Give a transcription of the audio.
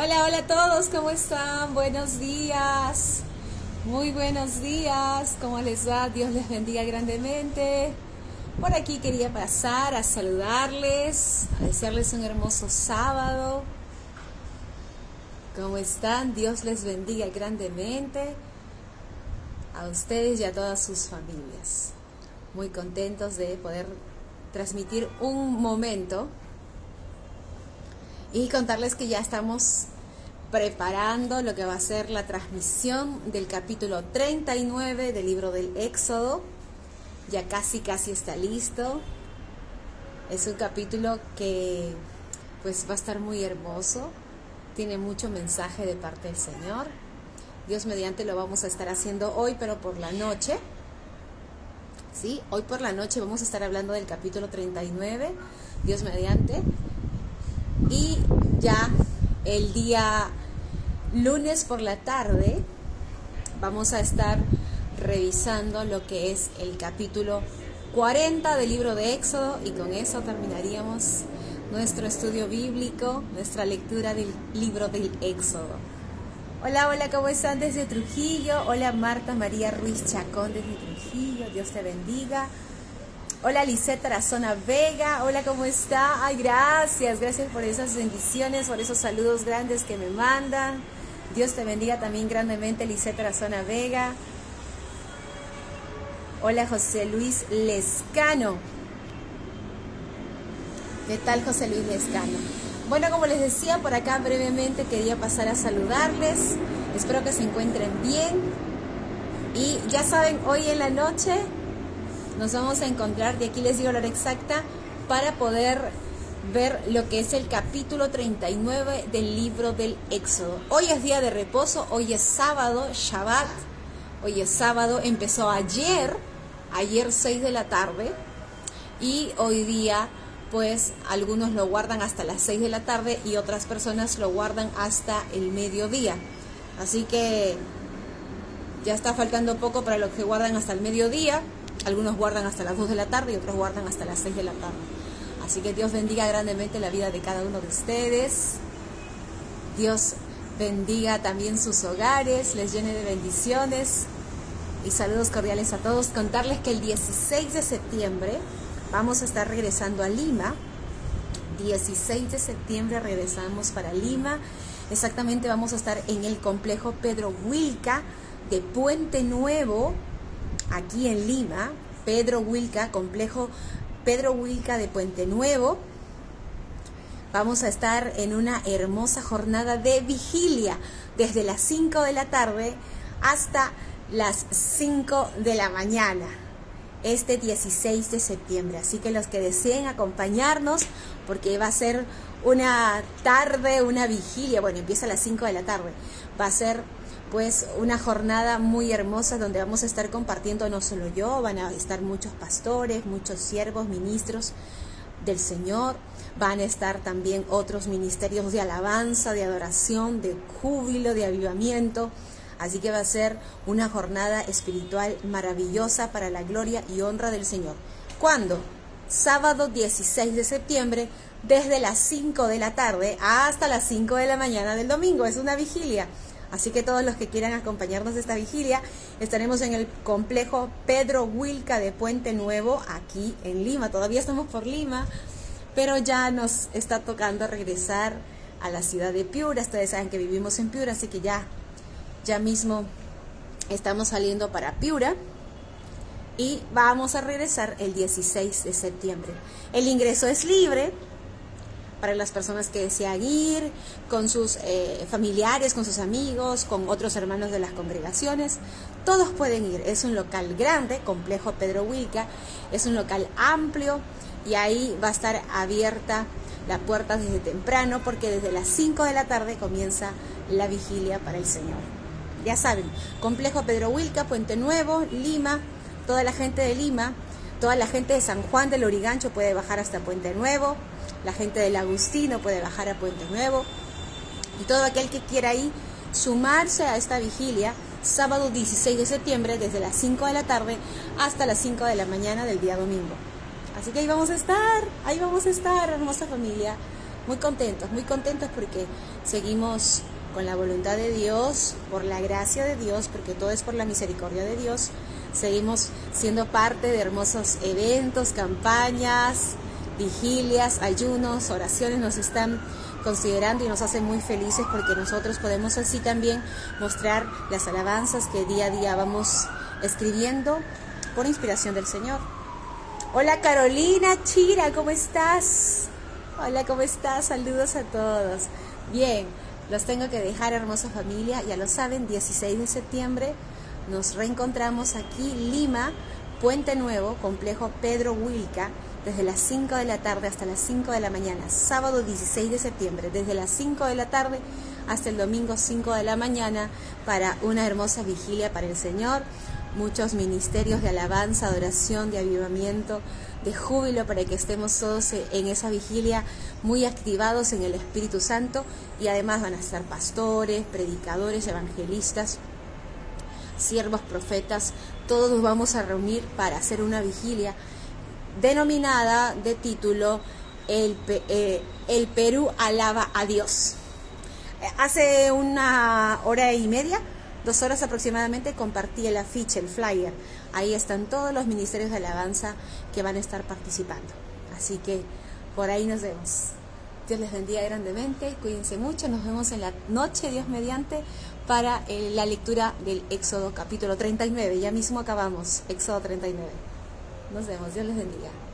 Hola, hola a todos, ¿cómo están? Buenos días. Muy buenos días. ¿Cómo les va? Dios les bendiga grandemente. Por aquí quería pasar a saludarles, a desearles un hermoso sábado. ¿Cómo están? Dios les bendiga grandemente a ustedes y a todas sus familias. Muy contentos de poder transmitir un momento y contarles que ya estamos preparando lo que va a ser la transmisión del capítulo 39 del libro del Éxodo. Ya casi, casi está listo. Es un capítulo que pues va a estar muy hermoso. Tiene mucho mensaje de parte del Señor. Dios mediante lo vamos a estar haciendo hoy, pero por la noche. ¿Sí? Hoy por la noche vamos a estar hablando del capítulo 39, Dios mediante. Y ya el día lunes por la tarde vamos a estar revisando lo que es el capítulo 40 del libro de Éxodo y con eso terminaríamos nuestro estudio bíblico, nuestra lectura del libro del Éxodo. Hola, hola, ¿cómo están desde Trujillo? Hola Marta María Ruiz Chacón desde Trujillo, Dios te bendiga. Hola Lisette Tarazona Vega, hola, ¿cómo está? Ay, gracias, gracias por esas bendiciones, por esos saludos grandes que me mandan. Dios te bendiga también grandemente, Lisette Tarazona Vega. Hola José Luis Lescano. ¿Qué tal José Luis Lescano? Bueno, como les decía, por acá brevemente quería pasar a saludarles. Espero que se encuentren bien. Y ya saben, hoy en la noche nos vamos a encontrar, de aquí les digo la hora exacta, para poder ver lo que es el capítulo 39 del libro del Éxodo. Hoy es día de reposo, hoy es sábado, Shabbat, hoy es sábado, empezó ayer, ayer 6 de la tarde, y hoy día pues algunos lo guardan hasta las 6 de la tarde y otras personas lo guardan hasta el mediodía. Así que ya está faltando poco para los que guardan hasta el mediodía. Algunos guardan hasta las 2 de la tarde y otros guardan hasta las 6 de la tarde. Así que Dios bendiga grandemente la vida de cada uno de ustedes. Dios bendiga también sus hogares, les llene de bendiciones y saludos cordiales a todos. Contarles que el 16 de septiembre vamos a estar regresando a Lima. 16 de septiembre regresamos para Lima. Exactamente vamos a estar en el complejo Pedro Wilca de Puente Nuevo, aquí en Lima, Pedro Wilca, complejo Pedro Wilca de Puente Nuevo. Vamos a estar en una hermosa jornada de vigilia desde las 5 de la tarde hasta las 5 de la mañana este 16 de septiembre. Así que los que deseen acompañarnos, porque va a ser una tarde, una vigilia, bueno, empieza a las 5 de la tarde, va a ser pues una jornada muy hermosa donde vamos a estar compartiendo no solo yo, van a estar muchos pastores, muchos siervos, ministros del Señor, van a estar también otros ministerios de alabanza, de adoración, de júbilo, de avivamiento. Así que va a ser una jornada espiritual maravillosa para la gloria y honra del Señor. ¿Cuándo? Sábado 16 de septiembre, desde las 5 de la tarde hasta las 5 de la mañana del domingo. Es una vigilia. Así que todos los que quieran acompañarnos a esta vigilia, estaremos en el complejo Pedro Wilca de Puente Nuevo, aquí en Lima. Todavía estamos por Lima, pero ya nos está tocando regresar a la ciudad de Piura. Ustedes saben que vivimos en Piura, así que ya, ya mismo estamos saliendo para Piura. Y vamos a regresar el 16 de septiembre. El ingreso es libre, para las personas que desean ir, con sus eh, familiares, con sus amigos, con otros hermanos de las congregaciones. Todos pueden ir. Es un local grande, complejo Pedro Wilca, es un local amplio y ahí va a estar abierta la puerta desde temprano porque desde las 5 de la tarde comienza la vigilia para el Señor. Ya saben, complejo Pedro Wilca, Puente Nuevo, Lima, toda la gente de Lima, toda la gente de San Juan del Origancho puede bajar hasta Puente Nuevo la gente del Agustino puede bajar a Puente Nuevo y todo aquel que quiera ahí sumarse a esta vigilia sábado 16 de septiembre desde las 5 de la tarde hasta las 5 de la mañana del día domingo. Así que ahí vamos a estar, ahí vamos a estar, hermosa familia. muy contentos, muy contentos porque seguimos con la voluntad de Dios, por la gracia de Dios, porque todo es por la misericordia de Dios. Seguimos siendo parte de hermosos eventos, campañas, vigilias, ayunos, oraciones, nos están considerando y nos hacen muy felices porque nosotros podemos así también mostrar las alabanzas que día a día vamos escribiendo por inspiración del Señor. Hola Carolina Chira, ¿cómo estás? Hola, ¿cómo estás? Saludos a todos. Bien, los tengo que dejar, hermosa familia. Ya lo saben, 16 de septiembre nos reencontramos aquí, Lima, Puente Nuevo, Complejo Pedro Wilca, desde las 5 de la tarde hasta las 5 de la mañana, sábado 16 de septiembre, desde las 5 de la tarde hasta el domingo 5 de la mañana, para una hermosa vigilia para el Señor, muchos ministerios de alabanza, de oración, de avivamiento, de júbilo para que estemos todos en esa vigilia muy activados en el Espíritu Santo y además van a estar pastores, predicadores, evangelistas, siervos, profetas, todos vamos a reunir para hacer una vigilia denominada de título El, eh, el Perú alaba a Dios. Hace una hora y media dos horas aproximadamente compartí el afiche, el flyer. Ahí están todos los ministerios de alabanza que van a estar participando. Así que por ahí nos vemos. Dios les bendiga grandemente, cuídense mucho, nos vemos en la noche, Dios mediante, para eh, la lectura del Éxodo capítulo 39. Ya mismo acabamos, Éxodo 39. Nos vemos, Dios les bendiga.